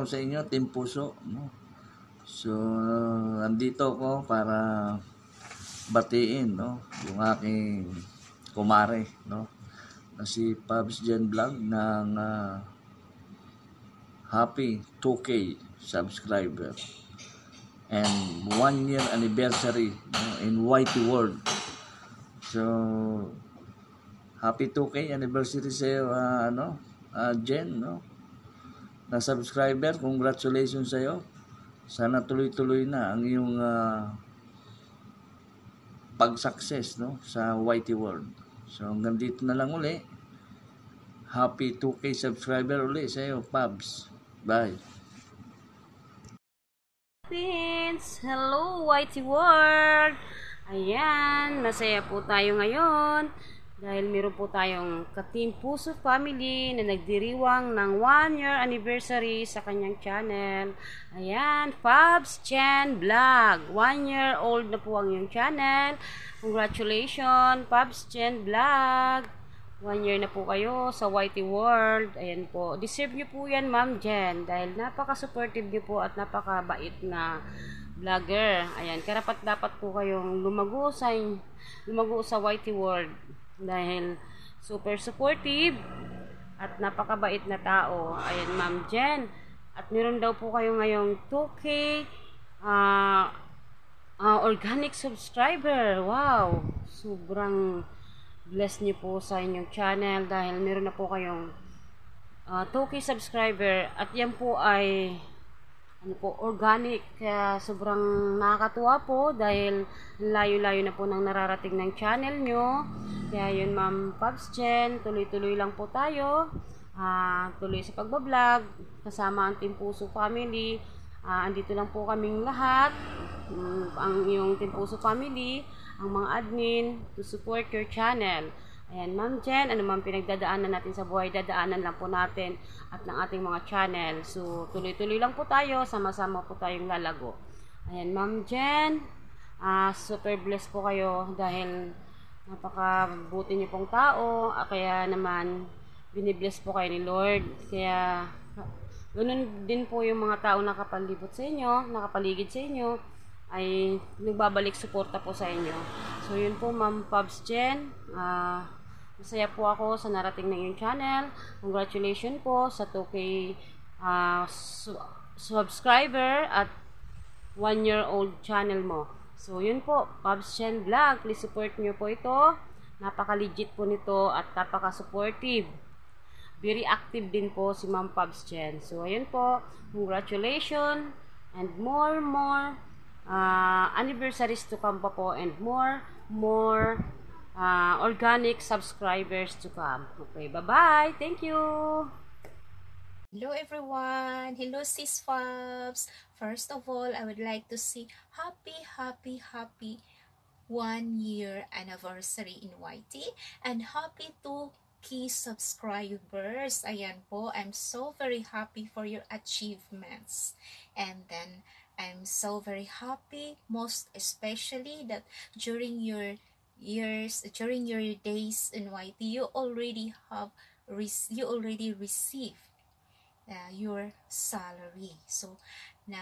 araw sa inyo, Team Puso. No? So, nandito ako para batiin no? yung aking kumare. No? Na si Pabs Gen Vlog ng uh, happy 2K subscriber and one year anniversary no? in Whitey World. So, happy 2K anniversary sa iyo, uh, ano, uh, Jen, no? Na subscriber. Congratulations sa iyo. Sana tuloy-tuloy na ang iyong uh, pag-success no, sa YT World. So hanggang dito na lang uli. Happy 2K subscriber uli sa iyo, Pabs. Bye. Friends, hello YT World! Ayan, masaya po tayo ngayon dahil meron po tayong Katim Puso Family na nagdiriwang ng 1 year anniversary sa kanyang channel. Ayan, Fabs Chen Vlog. 1 year old na po ang iyong channel. Congratulations, Fabs Chen Vlog. 1 year na po kayo sa Whitey World. Ayan po. Deserve niyo po yan, Ma'am Jen. Dahil napaka-supportive niyo po at napaka-bait na vlogger. Ayan, karapat dapat po kayong lumago sa lumago sa Whitey World dahil super supportive at napakabait na tao. Ayan, Ma'am Jen. At meron daw po kayo ngayong 2K uh, uh, organic subscriber. Wow! Sobrang bless niyo po sa inyong channel dahil meron na po kayong uh, 2K subscriber at yan po ay ano po, organic. Kaya sobrang nakakatuwa po dahil layo-layo na po nang nararating ng channel nyo. Kaya yun, Ma'am Pops Jen, tuloy-tuloy lang po tayo. Uh, tuloy sa pagbablog, kasama ang Team Puso Family. Uh, andito lang po kaming lahat, um, ang yung Team Puso Family, ang mga admin, to support your channel. Ayan, Ma'am Jen, ano man pinagdadaanan natin sa buhay, dadaanan lang po natin at ng ating mga channel. So, tuloy-tuloy lang po tayo, sama-sama po tayong lalago. Ayan, Ma'am Jen, uh, super blessed po kayo dahil napakabuti niyo pong tao, uh, kaya naman binibless po kayo ni Lord. Kaya, ganun din po yung mga tao nakapalibot sa inyo, nakapaligid sa inyo, ay nagbabalik suporta po sa inyo. So, yun po, Ma'am Pubs Jen, ah, uh, Masaya po ako sa narating ng iyong channel. Congratulations po sa 2K uh, su- subscriber at 1 year old channel mo. So, yun po, Pabs Chen Vlog. Please support niyo po ito. Napaka-legit po nito at napaka-supportive. Very active din po si Ma'am Pabs Chen. So, ayun po. Congratulations and more, more uh, anniversaries to come pa po and more, more uh, organic subscribers to come. Okay, bye-bye. Thank you. Hello everyone! Hello sis Fabs! First of all, I would like to say happy, happy, happy one year anniversary in YT and happy to key subscribers. Ayan po, I'm so very happy for your achievements. And then, I'm so very happy, most especially that during your years during your days in YT you already have you already receive uh, your salary so na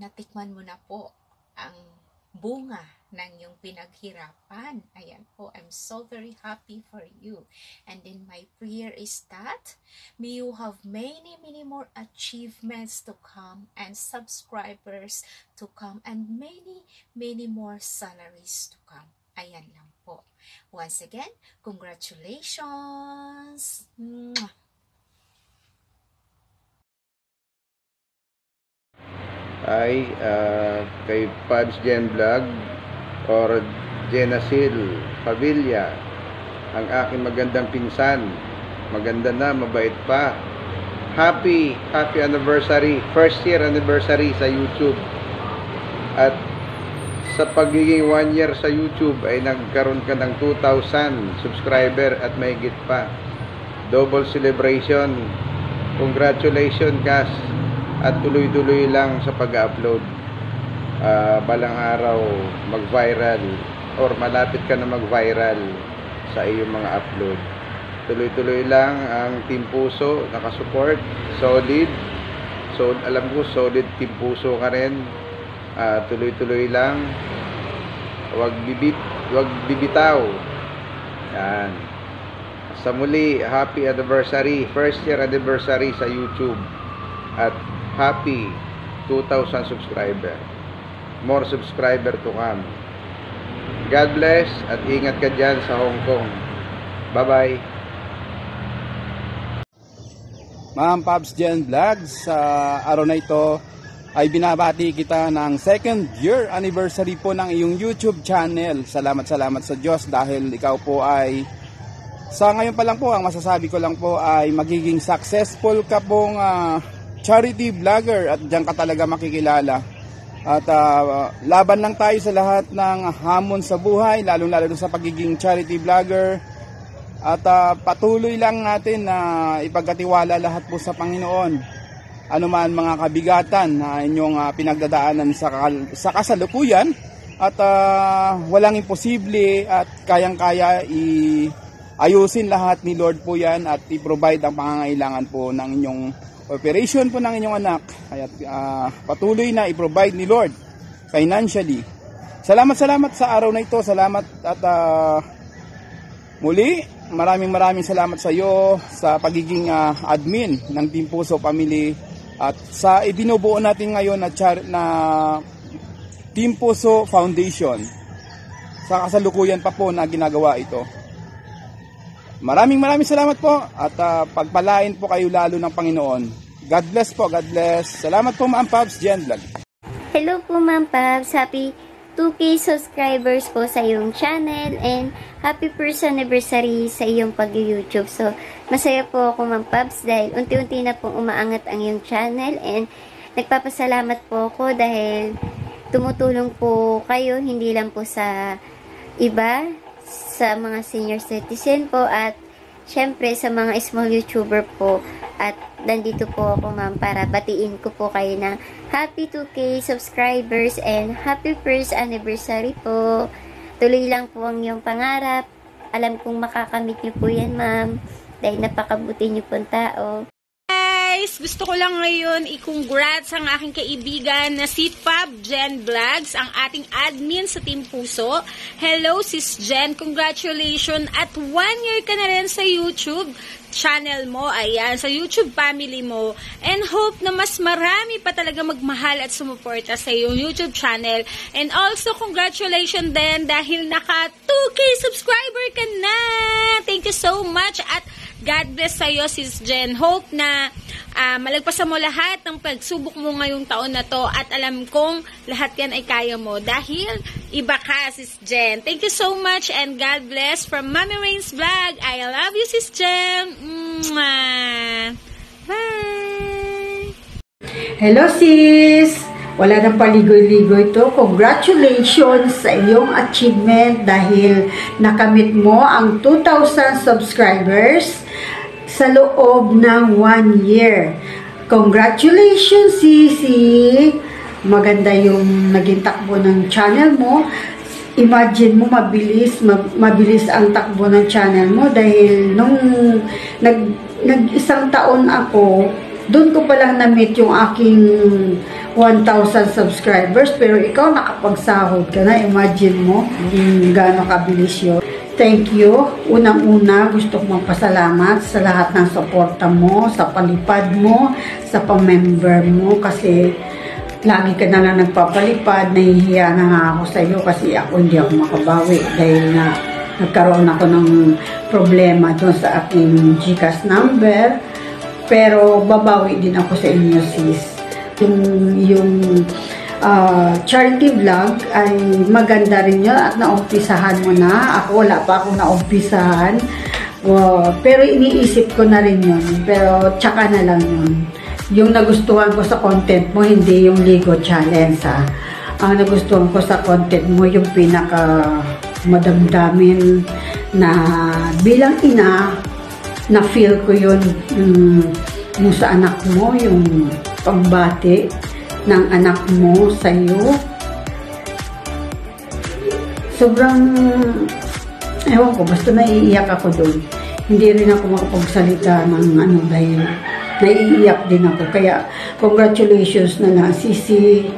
natikman mo na po ang bunga ng yung pinaghirapan. Ayan po, I'm so very happy for you. And then my prayer is that may you have many, many more achievements to come and subscribers to come and many, many more salaries to come. Ayan lang po. Once again, congratulations! Mwah! ay uh, kay Pabs Gen Vlog or Genasil Pavilla ang aking magandang pinsan maganda na, mabait pa happy, happy anniversary first year anniversary sa YouTube at sa pagiging 1 year sa YouTube ay nagkaroon ka ng 2,000 subscriber at mahigit pa. Double celebration. Congratulations, Kas. At tuloy-tuloy lang sa pag-upload. Uh, balang araw mag-viral or malapit ka na mag-viral sa iyong mga upload. Tuloy-tuloy lang ang Team Puso, nakasupport, solid, So, alam ko, solid team puso ka rin. Ah, tuloy-tuloy lang. Huwag bibit, huwag bibitaw. Yan. Sa muli, happy anniversary, first year anniversary sa YouTube. At happy 2,000 subscriber. More subscriber to come. God bless at ingat ka dyan sa Hong Kong. Bye-bye. Ma'am Pops Jen Vlogs, sa araw na ito ay binabati kita ng second year anniversary po ng iyong YouTube channel. Salamat salamat sa Diyos dahil ikaw po ay sa ngayon pa lang po ang masasabi ko lang po ay magiging successful ka pong ah, charity vlogger at diyan ka talaga makikilala. At ah, laban lang tayo sa lahat ng hamon sa buhay, lalong-lalo sa pagiging charity vlogger. At ah, patuloy lang natin na ipagkatiwala lahat po sa Panginoon. Ano man mga kabigatan na inyong ah, pinagdadaanan sa, sa kasalukuyan at ah, walang imposible at kayang-kaya i ayusin lahat ni Lord po yan at i-provide ang pangangailangan po ng inyong operation po ng inyong anak. Kaya ah, patuloy na i-provide ni Lord financially. Salamat salamat sa araw na ito. Salamat at ah, Muli, maraming maraming salamat sa iyo sa pagiging ah, admin ng Team Puso Family at sa ibinubuo natin ngayon na, char- na Team Puso Foundation. Sa kasalukuyan pa po na ginagawa ito. Maraming maraming salamat po at ah, pagpalain po kayo lalo ng Panginoon. God bless po, God bless. Salamat po Ma'am Pops, Jen Vlog. Hello po Ma'am Pabs, happy 2K subscribers po sa iyong channel and happy first anniversary sa iyong pag-YouTube. So, masaya po ako Ma'am Pabs dahil unti-unti na pong umaangat ang iyong channel and nagpapasalamat po ako dahil tumutulong po kayo hindi lang po sa iba, sa mga senior citizen po at syempre sa mga small YouTuber po at nandito po ako ma'am para batiin ko po kayo ng happy 2k subscribers and happy first anniversary po. Tuloy lang po ang iyong pangarap. Alam kong makakamit niyo po yan ma'am dahil napakabuti niyo pong tao. guys! Gusto ko lang ngayon i-congrats ang aking kaibigan na si Fab Jen Vlogs, ang ating admin sa Team Puso. Hello, sis Jen! Congratulations! At one year ka na rin sa YouTube channel mo, ayan, sa YouTube family mo. And hope na mas marami pa talaga magmahal at sumuporta sa iyong YouTube channel. And also, congratulations din dahil naka 2K subscriber ka na! Thank you so much! At God bless sa'yo, Sis Jen. Hope na ah, malagpasan mo lahat ng pagsubok mo ngayong taon na to at alam kong lahat yan ay kaya mo dahil iba ka, Sis Jen. Thank you so much and God bless from Mami Rain's Vlog. I love you, Sis Jen. Bye! Hello sis! Wala nang paligoy-ligoy to. Congratulations sa iyong achievement dahil nakamit mo ang 2,000 subscribers sa loob ng one year. Congratulations, Sisi! Maganda yung naging takbo ng channel mo. Imagine mo, mabilis, ma- mabilis ang takbo ng channel mo dahil nung nag, nag isang taon ako, doon ko palang na-meet yung aking 1,000 subscribers pero ikaw nakapagsahod ka na. Imagine mo kung gaano kabilis yun. Thank you. Unang-una, gusto kong magpasalamat sa lahat ng suporta mo, sa palipad mo, sa pamember mo kasi lagi ka na lang nagpapalipad, nahihiya na nga ako sa iyo kasi ako hindi ako makabawi dahil na nagkaroon ako ng problema doon sa aking GCash number. Pero babawi din ako sa inyo sis. Yung, yung ah, charity vlog ay maganda rin yun at naumpisahan mo na. Ako wala pa akong naumpisahan. Wow, pero iniisip ko na rin yun. Pero tsaka na lang yun yung nagustuhan ko sa content mo, hindi yung Ligo Challenge ha. Ang nagustuhan ko sa content mo, yung pinaka madamdamin na bilang ina, na feel ko yun yung, yung sa anak mo, yung pagbati ng anak mo sa iyo. Sobrang, ewan ko, basta naiiyak ako doon. Hindi rin ako makapagsalita ng ano dahil naiiyak din ako. Kaya, congratulations na lang, Sisi,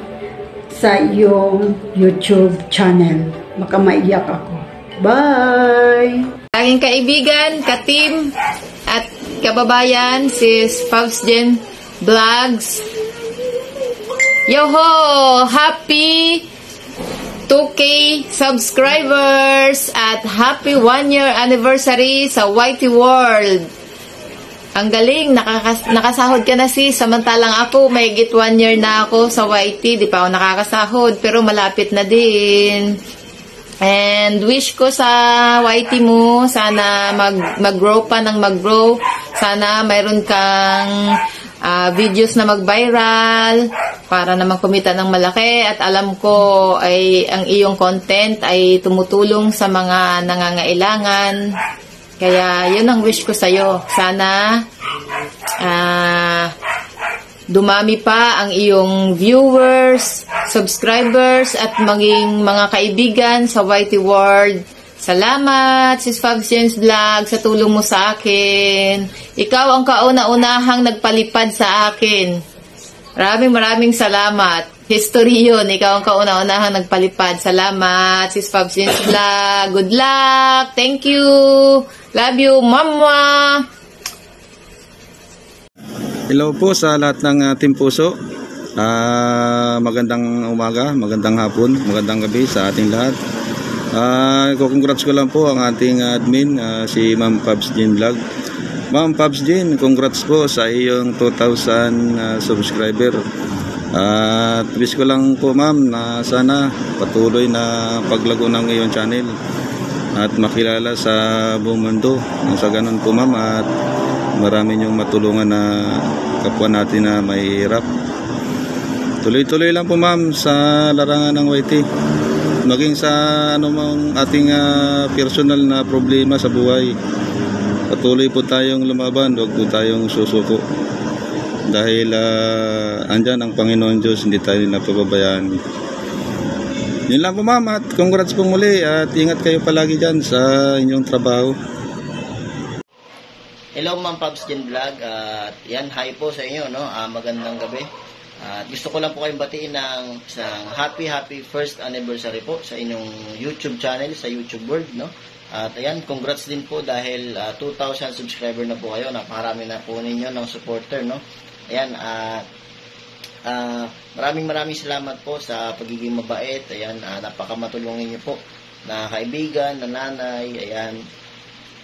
sa iyong YouTube channel. Baka ako. Bye! Aking kaibigan, ka-team, at kababayan, si Pubs Jen Vlogs. Yoho! Happy 2K subscribers at happy 1 year anniversary sa Whitey World. Ang galing, nakakas- nakasahod ka na sis. Samantalang ako, may git 1 year na ako sa YT. Di pa ako nakakasahod, pero malapit na din. And wish ko sa YT mo, sana mag, mag-grow pa ng mag-grow. Sana mayroon kang ah, videos na mag-viral para naman kumita ng malaki. At alam ko ay ang iyong content ay tumutulong sa mga nangangailangan. Kaya yun ang wish ko sa'yo. Sana ah dumami pa ang iyong viewers, subscribers, at maging mga kaibigan sa YT World. Salamat, Sis Fabs James Vlog, sa tulong mo sa akin. Ikaw ang kauna-unahang nagpalipad sa akin. Maraming maraming salamat. History yun. Ikaw ang kauna-unahang nagpalipad. Salamat, Sis Fabs James Vlog. Good luck. Thank you. Love you, Mama. Hello po sa lahat ng uh, Team Puso. Ah, magandang umaga, magandang hapon, magandang gabi sa ating lahat. Ah, congrats ko lang po ang ating admin ah, si Ma'am Pabs Jean Vlog. Ma'am Pabs Jean, congrats po sa iyong 2,000 ah, subscriber. At wish ko lang po ma'am na sana patuloy na paglago ng iyong channel at makilala sa buong mundo. Sa ganun po ma'am at marami niyong matulungan na kapwa natin na may hirap. Tuloy-tuloy lang po ma'am sa larangan ng YT. Maging sa ano mang ating ah, personal na problema sa buhay. Patuloy po tayong lumaban, huwag po tayong susuko. Dahil ah, andyan ang Panginoon Diyos, hindi tayo napababayaan. Yun lang po ma'am at congrats po muli at ingat kayo palagi dyan sa inyong trabaho. Hello Ma'am Pabs Jen Vlog. At yan, hi po sa inyo. No? Ah, magandang gabi. At gusto ko lang po kayong batiin ng isang happy, happy first anniversary po sa inyong YouTube channel, sa YouTube World. No? At ayan, congrats din po dahil ah, 2,000 subscriber na po kayo. Napakarami na po ninyo ng supporter. No? Ayan, at Ah, maraming maraming salamat po sa pagiging mabait. Ayan, ah, napakamatulungin niyo po na kaibigan, na nanay, ayan.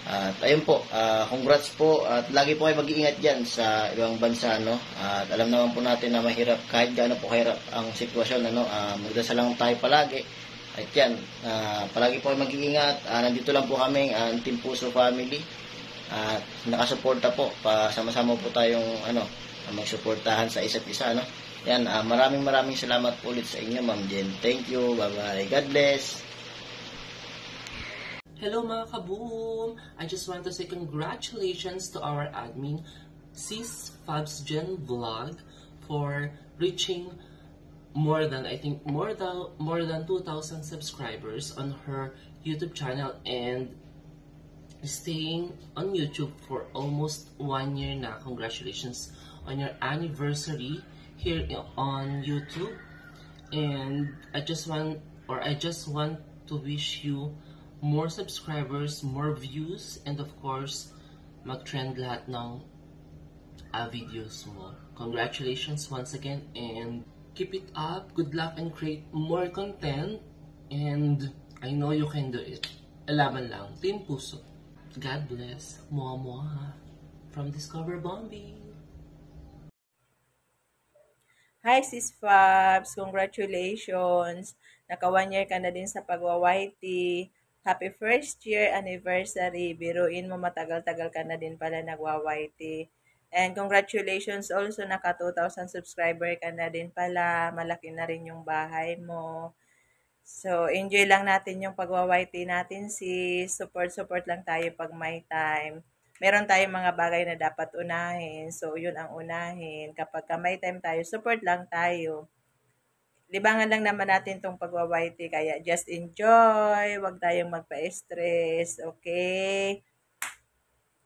At ayun po, ah, congrats po at lagi po kayo mag-iingat diyan sa ibang bansa no. At alam naman po natin na mahirap kahit gaano po kahirap ang sitwasyon ano, ah, magdasal lang tayo palagi. At yan, ah, palagi po kayo mag-iingat. Ah, nandito lang po kami, ang Team Puso Family. At nakasuporta po, pa sama-sama po tayong ano, magsuportahan sa isa't isa no. Yan, ah, maraming maraming salamat ulit sa inyo, Ma'am Jen. Thank you. Bye-bye. God bless. Hello mga kaboom! I just want to say congratulations to our admin, Sis Fabs Gen Vlog, for reaching more than, I think, more than, more than 2,000 subscribers on her YouTube channel and staying on YouTube for almost one year na. Congratulations on your anniversary here on YouTube. And I just want, or I just want to wish you more subscribers, more views, and of course, mag-trend lahat ng uh, videos mo. Congratulations once again and keep it up. Good luck and create more content. And I know you can do it. Alaman lang. Team Puso. God bless. Mua mua. From Discover Bombay. Hi, Sis Fabs! Congratulations! Naka one year ka na din sa pagwa-YT. Happy first year anniversary. Biruin mo matagal-tagal ka na din pala nagwa-YT. And congratulations also, naka 2,000 subscriber ka na din pala. Malaki na rin yung bahay mo. So, enjoy lang natin yung pagwa-YT natin, sis. Support-support lang tayo pag may time. Meron tayong mga bagay na dapat unahin. So, yun ang unahin. Kapag ka may time tayo, support lang tayo. Libangan lang naman natin tong pagwa-YT. Kaya just enjoy. Huwag tayong magpa-stress. Okay?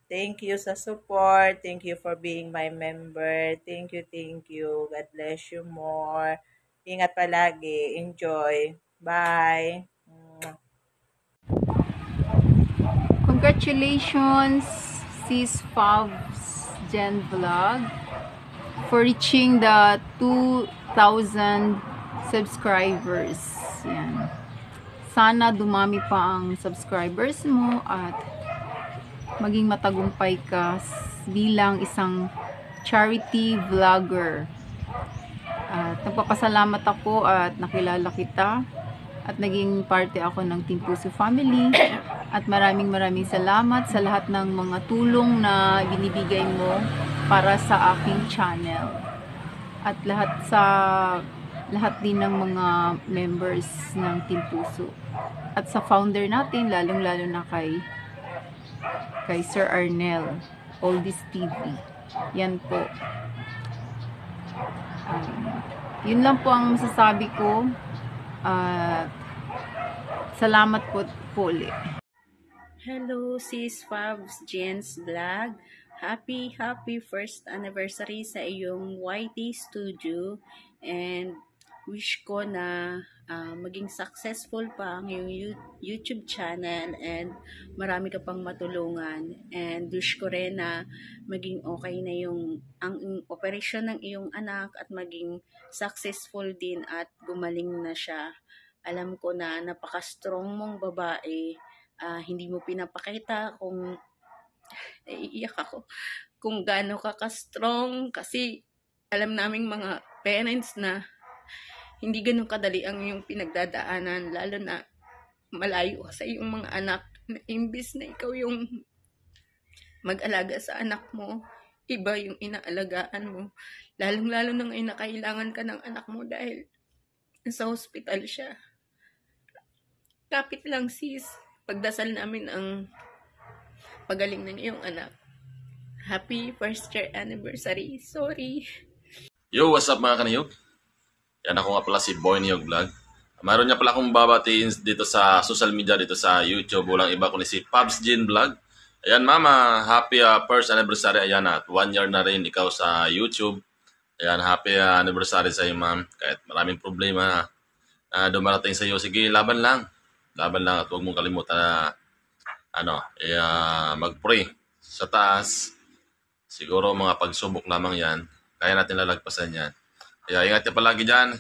Thank you sa support. Thank you for being my member. Thank you, thank you. God bless you more. Ingat palagi. Enjoy. Bye. Congratulations, Sis Favs Gen Vlog for reaching the 2,000 subscribers. Yan. Sana dumami pa ang subscribers mo at maging matagumpay ka bilang isang charity vlogger. At nagpapasalamat ako at nakilala kita at naging parte ako ng Team Puso Family. At maraming maraming salamat sa lahat ng mga tulong na binibigay mo para sa aking channel. At lahat sa lahat din ng mga members ng Team Puso. At sa founder natin lalong lalo na kay kay Sir Arnel Oldies TV yan po. Um, yun lang po ang masasabi ko at salamat po, po ulit. Hello, sis Fabs Jens Vlog. Happy, happy first anniversary sa iyong YT Studio. And wish ko na ah, maging successful pa ang iyong You- YouTube channel and marami ka pang matulungan. And wish ko rin na maging okay na yung ang operasyon ng iyong anak at maging successful din at gumaling na siya. Alam ko na napaka-strong mong babae ah, hindi mo pinapakita kung naiiyak ako kung gaano ka ka-strong kasi alam naming mga parents na hindi ganun kadali ang iyong pinagdadaanan lalo na malayo ka sa iyong mga anak na imbis na ikaw yung mag-alaga sa anak mo iba yung inaalagaan mo lalong lalo na ngayon na kailangan ka ng anak mo dahil sa hospital siya kapit lang sis pagdasal namin ang pagaling ng iyong anak. Happy first year anniversary. Sorry. Yo, what's up mga kaniyog? Yan ako nga pala si Boy Niyog Vlog. Mayroon niya pala akong babatiin dito sa social media, dito sa YouTube. Walang iba kundi si Pabs Jean Vlog. Ayan mama, happy uh, first anniversary. Ayan at one year na rin ikaw sa YouTube. Ayan, happy uh, anniversary sa iyo ma'am. Kahit maraming problema na dumarating sa iyo. Sige, laban lang. Laban lang at huwag mong kalimutan na ano, uh, mag-pray sa taas. Siguro mga pagsubok lamang yan. Kaya natin lalagpasan yan. Kaya ingat ka palagi dyan.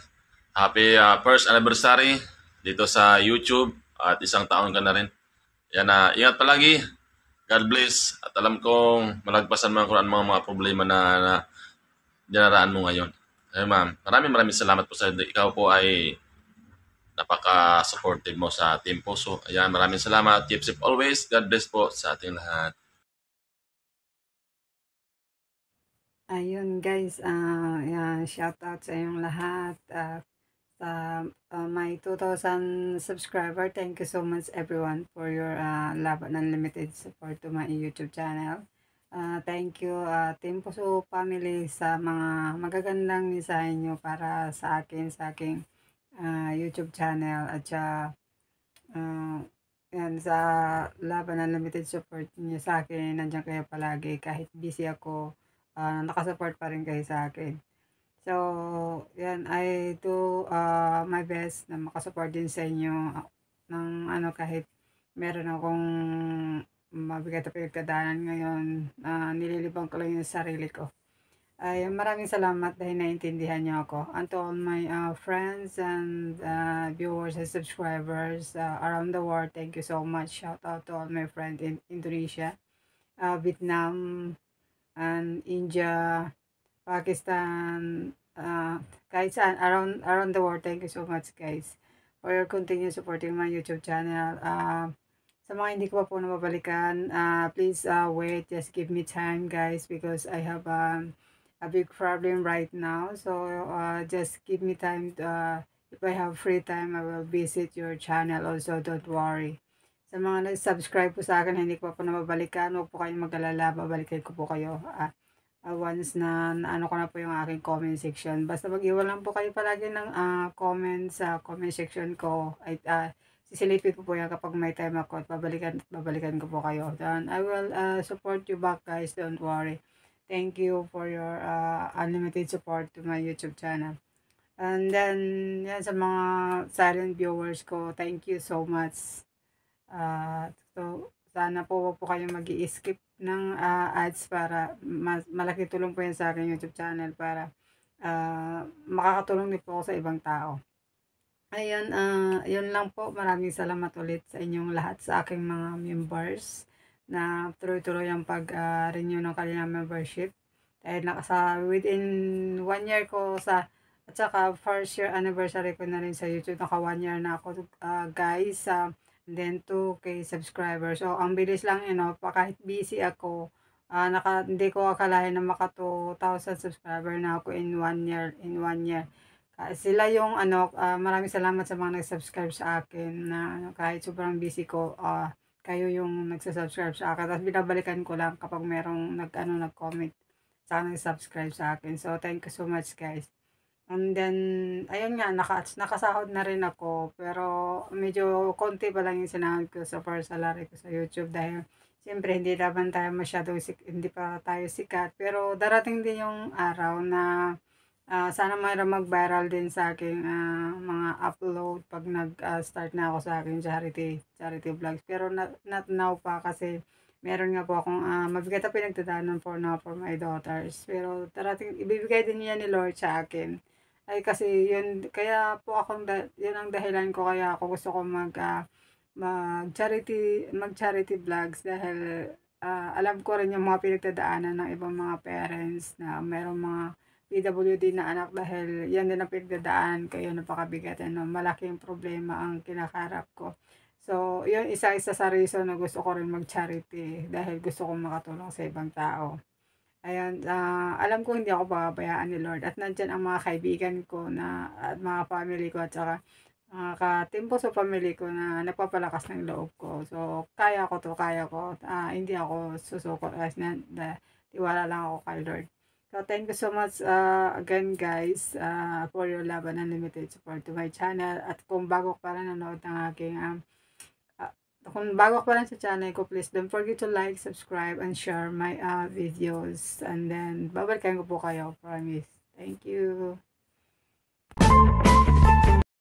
Happy uh, first anniversary dito sa YouTube at isang taon ka na rin. Yan na, ingat palagi. God bless. At alam kong malagpasan mo kung ano mga, mga problema na, na dinaraan mo ngayon. Ayun ma'am, maraming maraming salamat po sa ikaw po ay napaka-supportive mo sa Team Puso. Ayan, maraming salamat. Keep safe always. God bless po sa ating lahat. Ayun guys, ah yan, shout out sa inyong lahat. ah, sa ah, my 2,000 subscriber, thank you so much everyone for your ah, love and unlimited support to my YouTube channel. Ah, thank you ah, Team Puso family sa mga magagandang mensahe nyo para sa akin, sa aking ah, YouTube channel at sa ah, yan, sa love and unlimited support niyo sa akin. Nandiyan kayo palagi kahit busy ako ah nakasupport pa rin kayo sa akin. So, yan, I do ah, my best na makasupport din sa inyo ah, ng ano kahit meron akong mabigat na pinagkadaanan ngayon, ah, nililibang ko lang yung sarili ko. Ay, maraming salamat dahil naintindihan niyo ako. And to all my ah, friends and ah, viewers and subscribers ah, around the world, thank you so much. Shout out to all my friends in Indonesia, ah, Vietnam, and India, Pakistan, uh, kahit saan, around, around the world. Thank you so much guys for your continued supporting my YouTube channel. Uh, sa mga hindi ko pa po nababalikan, uh, please uh, wait, just give me time guys because I have um, a big problem right now. So uh, just give me time. Uh, if I have free time, I will visit your channel also. Don't worry. Sa mga nag-subscribe po sa akin, hindi ko pa po nababalikan, huwag po kayong mag-alala, babalikan ko po kayo. Ah, once na, na ano ko na po yung aking comment section. Basta mag-iwan lang po kayo palagi ng ah, comment sa comment section ko. Ay, ah, sisilipin ko po yan kapag may time ako at babalikan, babalikan ko po kayo. Then, I will uh, support you back guys, don't worry. Thank you for your uh, unlimited support to my YouTube channel. And then, yan sa mga silent viewers ko, thank you so much. Uh, so, sana po wag po kayo mag skip ng uh, ads para mas, malaki tulong po yan sa akin YouTube channel para uh, makakatulong din po ako sa ibang tao. Ayun, uh, yun lang po. Maraming salamat ulit sa inyong lahat sa aking mga members na tuloy-tuloy ang pag-renew ng kanilang membership. Dahil nakasa within one year ko sa at saka first year anniversary ko na rin sa YouTube. Naka one year na ako uh, guys. Uh, then 2k subscribers. So ang bilis lang yun. know, pa kahit busy ako. Uh, naka, hindi ko akalain na maka 2,000 subscriber na ako in one year. In one year. Uh, sila yung ano, uh, maraming salamat sa mga nag-subscribe sa akin na ano, kahit sobrang busy ko, uh, kayo yung nagsa-subscribe sa akin. Tapos binabalikan ko lang kapag merong nag, ano, nag-comment sa nag-subscribe sa akin. So, thank you so much guys. And then, ayun nga, naka, nakasahod na rin ako. Pero, medyo konti pa lang yung sinahod ko sa first salary ko sa YouTube dahil Siyempre, hindi naman tayo masyadong, hindi pa tayo sikat. Pero, darating din yung araw na uh, sana mayroon mag-viral din sa aking uh, mga upload pag nag-start uh, na ako sa aking charity charity vlogs pero not, not now pa kasi meron nga po akong uh, mabigat na pinagdadaanan for now for my daughters pero tarating ibibigay din niya ni Lord sa akin ay kasi yun kaya po akong yun ang dahilan ko kaya ako gusto ko mag uh, mag charity mag charity vlogs dahil uh, alam ko rin yung mga pinagdadaanan ng ibang mga parents na merong mga PWD na anak dahil yan din ang pinagdadaan kayo napakabigat ano, malaking problema ang kinakarap ko. So, yun isa-isa sa reason na gusto ko rin mag-charity dahil gusto kong makatulong sa ibang tao. Ayan, uh, alam ko hindi ako pababayaan ni Lord at nandyan ang mga kaibigan ko na at mga family ko at saka uh, katimpo sa family ko na nagpapalakas ng loob ko. So, kaya ko to, kaya ko. Uh, hindi ako susuko kasi na, na tiwala lang ako kay Lord. So, thank you so much uh, again guys uh, for your love and unlimited support to my channel. At kung bago ka pa lang nanood ng aking, um, kung bago ka pa lang sa channel ko, please don't forget to like, subscribe, and share my uh, videos. And then, babalikan ko po kayo, promise. Thank you.